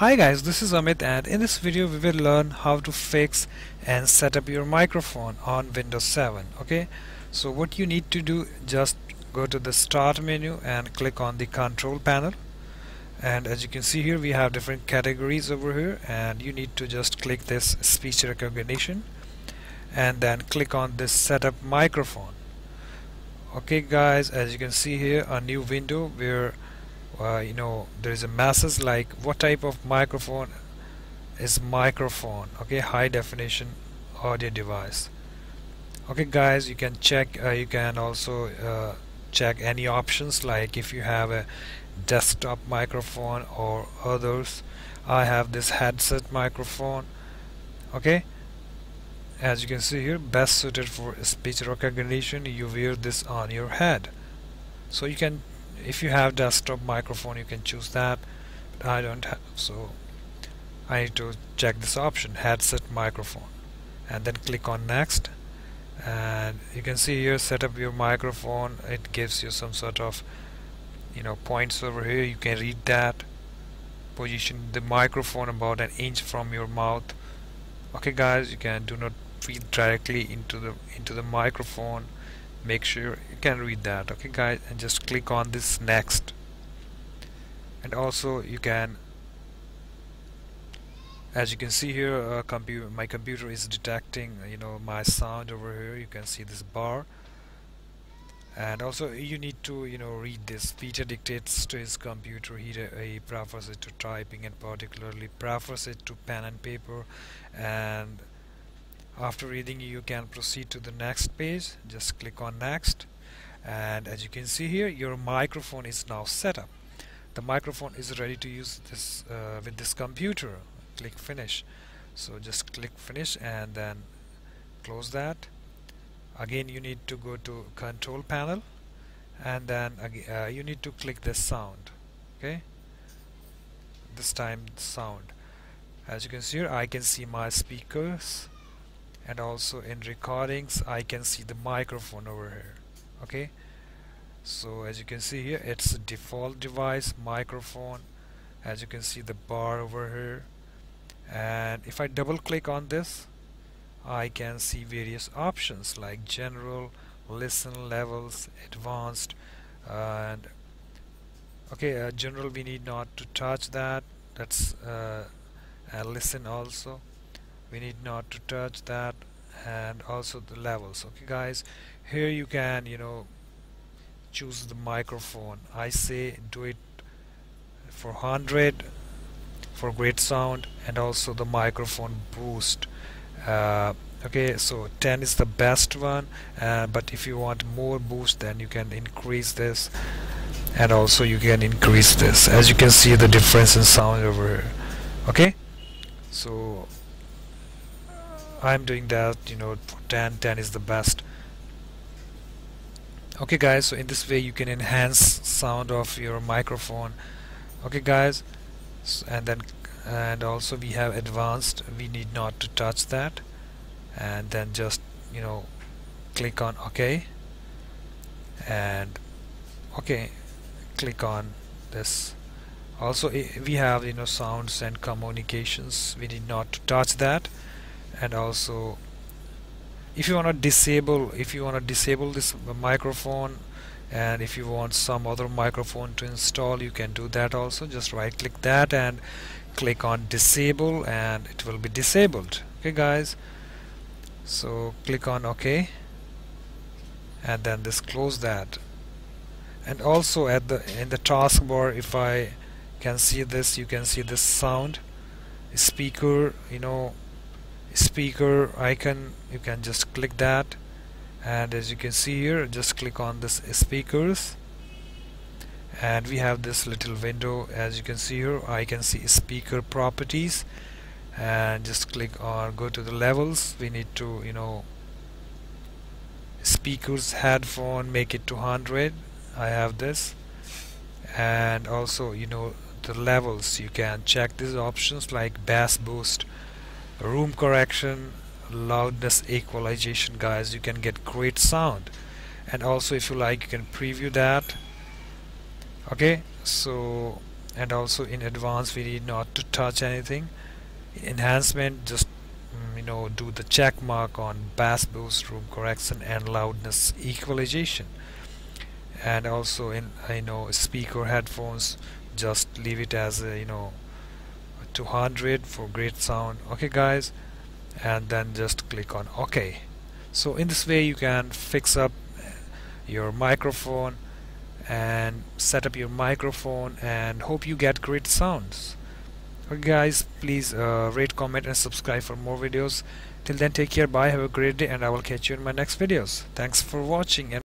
Hi guys, this is Amit and in this video we will learn how to fix and set up your microphone on Windows 7 okay? So what you need to do just go to the start menu and click on the control panel. And as you can see here we have different categories over here and you need to just click this speech recognition and then click on this setup microphone. Okay guys as you can see here a new window where uh, you know there is a message like what type of microphone is microphone? Okay high definition audio device. Okay guys you can check uh, you can also uh, check any options like if you have a desktop microphone or others. I have this headset microphone. Okay as you can see here best suited for speech recognition. You wear this on your head. So you can if you have desktop microphone you can choose that. But I don't have so I need to check this option headset microphone and then click on next. And you can see here set up your microphone. It gives you some sort of you know points over here. You can read that position the microphone about an inch from your mouth. Okay guys you can do not feed directly into the into the microphone make sure you can read that okay guys? And just click on this next. And also you can as you can see here uh, computer my computer is detecting you know my sound over here. You can see this bar. And also you need to you know read this. Peter dictates to his computer. He, he prefers it to typing and particularly prefers it to pen and paper. And after reading you can proceed to the next page. Just click on next. And as you can see here your microphone is now set up. The microphone is ready to use this uh, with this computer. Click finish. So just click finish and then close that. Again you need to go to control panel. And then uh, you need to click this sound. Okay? This time sound. As you can see here I can see my speakers and also in recordings I can see the microphone over here okay? So as you can see here it's a default device microphone. As you can see the bar over here. And if I double click on this I can see various options like general listen levels advanced and okay uh, general we need not to touch that. That's uh, listen also we need not to touch that and also the levels okay guys? Here you can you know choose the microphone. I say do it for 100 for great sound and also the microphone boost. Uh, okay so 10 is the best one uh, but if you want more boost then you can increase this and also you can increase this. As you can see the difference in sound over here okay? So I'm doing that you know for 10 10 is the best. Okay guys so in this way you can enhance sound of your microphone. Okay guys so, and then and also we have advanced we need not to touch that. And then just you know click on OK. And okay click on this. Also we have you know sounds and communications. We need not to touch that and also if you want to disable if you want to disable this microphone and if you want some other microphone to install you can do that also. Just right click that and click on disable and it will be disabled. Okay guys? So click on OK. And then this close that. And also at the in the taskbar if I can see this you can see this sound. Speaker you know speaker icon you can just click that. And as you can see here just click on this speakers. And we have this little window as you can see here I can see speaker properties. And just click on go to the levels. We need to you know speakers headphone make it 200 I have this. And also you know the levels. You can check these options like bass boost room correction loudness equalization guys. You can get great sound. And also if you like you can preview that. Okay? So and also in advance we need not to touch anything. Enhancement just mm, you know do the check mark on bass boost room correction and loudness equalization. And also in you know speaker headphones just leave it as a, you know 200 for great sound. Okay guys. And then just click on OK. So in this way you can fix up your microphone and set up your microphone and hope you get great sounds. Okay guys please uh, rate comment and subscribe for more videos. Till then take care. Bye. Have a great day and I will catch you in my next videos. Thanks for watching and